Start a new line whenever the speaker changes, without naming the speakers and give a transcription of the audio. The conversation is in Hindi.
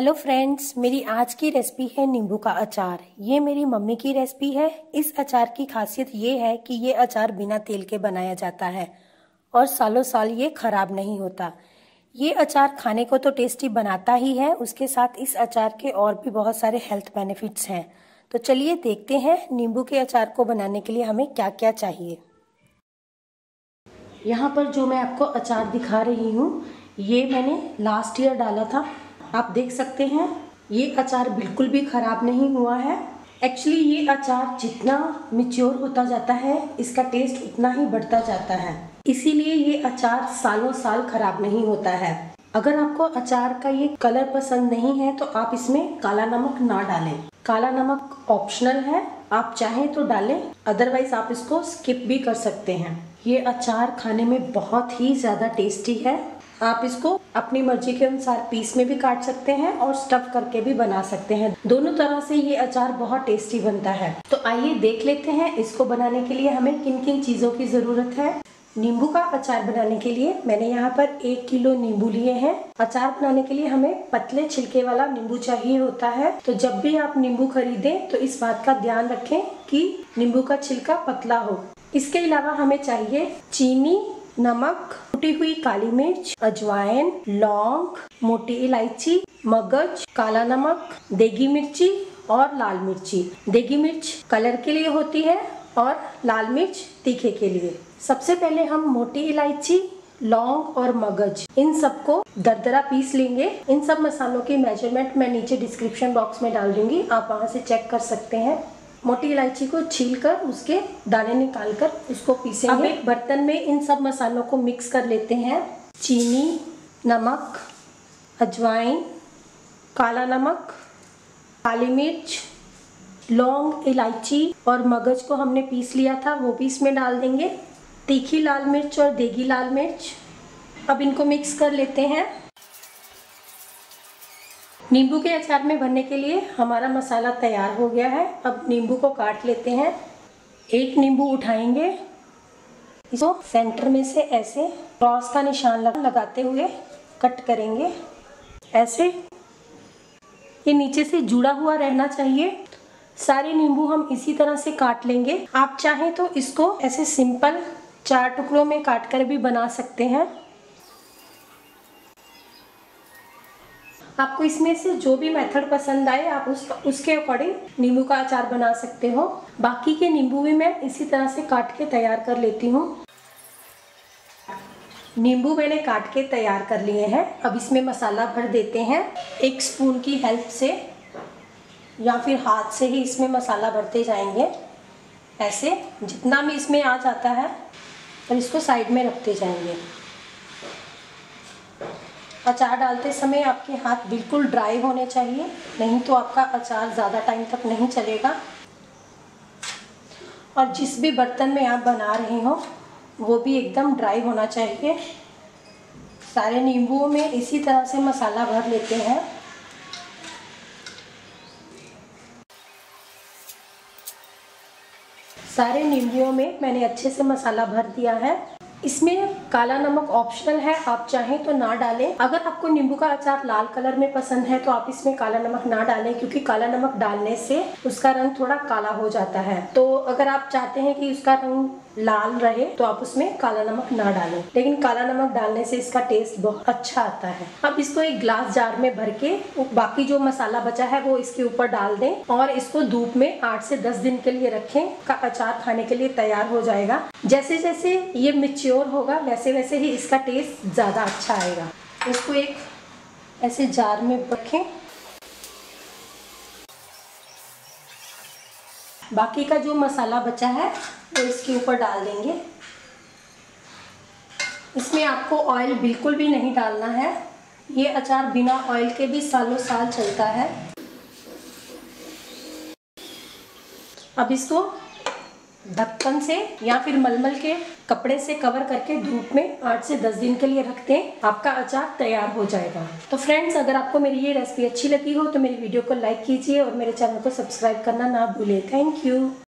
हेलो फ्रेंड्स मेरी आज की रेसिपी है नींबू का अचार। ये मेरी मम्मी की रेसिपी है। इस अचार की खासियत ये है कि ये अचार बिना तेल के बनाया जाता है और सालों साल ये खराब नहीं होता। ये अचार खाने को तो टेस्टी बनाता ही है। उसके साथ इस अचार के और भी बहुत सारे हेल्थ बेनिफिट्स हैं। तो चलिए देखते हैं नींबू के अचार को बनाने के लिए हमें क्या क्या चाहिए। यहाँ पर जो मैं आपको अचार दिखा रही हूँ, ये मैंने लास्ट ईयर डाला था। आप देख सकते हैं, ये अचार बिल्कुल भी ख़राब नहीं हुआ है। एक्चुअली ये अचार जितना मिच्योर होता जाता है, इसका टेस्ट उतना ही बढ़ता जाता है। इसीलिए ये अचार सालों साल खराब नहीं होता है। अगर आपको अचार का ये कलर पसंद नहीं है तो आप इसमें काला नमक ना डालें। काला नमक ऑप्शनल है, आप चाहें तो डालें अदरवाइज़ आप इसको स्किप भी कर सकते हैं। ये अचार खाने में बहुत ही ज़्यादा टेस्टी है। आप इसको अपनी मर्ज़ी के अनुसार पीस में भी काट सकते हैं और स्टफ़ करके भी बना सकते हैं। दोनों तरह से ये अचार बहुत टेस्टी बनता है। तो आइए देख लेते हैं इसको बनाने के लिए हमें किन किन चीज़ों की ज़रूरत है। नींबू का अचार बनाने के लिए मैंने यहाँ पर एक किलो नींबू लिए हैं। अचार बनाने के लिए हमें पतले छिलके वाला नींबू चाहिए होता है। तो जब भी आप नींबू खरीदें तो इस बात का ध्यान रखें कि नींबू का छिलका पतला हो। इसके अलावा हमें चाहिए चीनी, नमक कुटी हुई काली मिर्च, अजवाइन, लौंग, मोटी इलायची, मगज, काला नमक, देगी मिर्ची और लाल मिर्ची। देगी मिर्च कलर के लिए होती है और लाल मिर्च तीखे के लिए। सबसे पहले हम मोटी इलायची, लौंग और मगज, इन सबको दरदरा पीस लेंगे। इन सब मसालों की मेज़रमेंट मैं नीचे डिस्क्रिप्शन बॉक्स में डाल दूँगी। आप वहाँ से चेक कर सकते हैं। मोटी इलायची को छील कर उसके दाने निकाल कर उसको पीसेंगे। अब एक बर्तन में इन सब मसालों को मिक्स कर लेते हैं। चीनी नमक अजवाइन काला नमक काली मिर्च लौंग इलायची और मगज को हमने पीस लिया था वो भी इसमें डाल देंगे। तीखी लाल मिर्च और देगी लाल मिर्च। अब इनको मिक्स कर लेते हैं। नींबू के अचार में भरने के लिए हमारा मसाला तैयार हो गया है। अब नींबू को काट लेते हैं। एक नींबू उठाएँगे। इसको सेंटर में से ऐसे क्रॉस का निशान लगाते हुए कट करेंगे। ऐसे ये नीचे से जुड़ा हुआ रहना चाहिए। सारे नींबू हम इसी तरह से काट लेंगे। आप चाहें तो इसको ऐसे सिंपल चार टुकड़ों में काट कर भी बना सकते हैं। आपको इसमें से जो भी मेथड पसंद आए, आप उस, उसके अकॉर्डिंग नींबू का अचार बना सकते हो। बाकी के नींबू भी मैं इसी तरह से काट के तैयार कर लेती हूँ। नींबू मैंने काट के तैयार कर लिए हैं। अब इसमें मसाला भर देते हैं। एक स्पून की हेल्प से या फिर हाथ से ही इसमें मसाला भरते जाएँगे। ऐसे जितना भी इसमें आ जाता है और इसको साइड में रखते जाएँगे। अचार डालते समय आपके हाथ बिल्कुल ड्राई होने चाहिए, नहीं तो आपका अचार ज़्यादा टाइम तक नहीं चलेगा। और जिस भी बर्तन में आप बना रहे हो, वो भी एकदम ड्राई होना चाहिए। सारे नींबुओं में इसी तरह से मसाला भर लेते हैं। सारे नींबुओं में मैंने अच्छे से मसाला भर दिया है। इसमें काला नमक ऑप्शनल है, आप चाहें तो ना डालें। अगर आपको नींबू का अचार लाल कलर में पसंद है तो आप इसमें काला नमक ना डालें, क्योंकि काला नमक डालने से उसका रंग थोड़ा काला हो जाता है। तो अगर आप चाहते हैं कि उसका रंग लाल रहे तो आप उसमें काला नमक ना डालें। लेकिन काला नमक डालने से इसका टेस्ट बहुत अच्छा आता है। अब इसको एक ग्लास जार में भर के बाकी जो मसाला बचा है, वो इसके ऊपर डाल दें और इसको धूप में आठ से दस दिन के लिए रखें। का अचार खाने के लिए तैयार हो जाएगा। जैसे जैसे ये मिच्योर होगा वैसे वैसे ही इसका टेस्ट ज़्यादा अच्छा आएगा। इसको एक ऐसे जार में रखें। बाकी का जो मसाला बचा है वो इसके ऊपर डाल देंगे। इसमें आपको ऑयल बिल्कुल भी नहीं डालना है। ये अचार बिना ऑयल के भी सालों साल चलता है। अब इसको ढक्कन से या फिर मलमल के कपड़े से कवर करके धूप में आठ से दस दिन के लिए रखते हैं आपका अचार तैयार हो जाएगा। तो फ्रेंड्स अगर आपको मेरी ये रेसिपी अच्छी लगी हो तो मेरी वीडियो को लाइक कीजिए और मेरे चैनल को सब्सक्राइब करना ना भूलें। Thank you